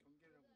경계를 하고